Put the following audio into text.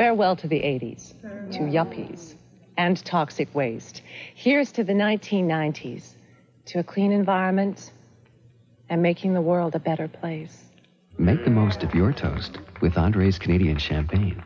Farewell to the 80s, to yuppies, and toxic waste. Here's to the 1990s, to a clean environment and making the world a better place. Make the most of your toast with Andre's Canadian Champagne.